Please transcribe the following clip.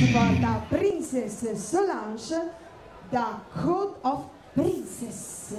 partecipa Princess Solange da Code of Princess.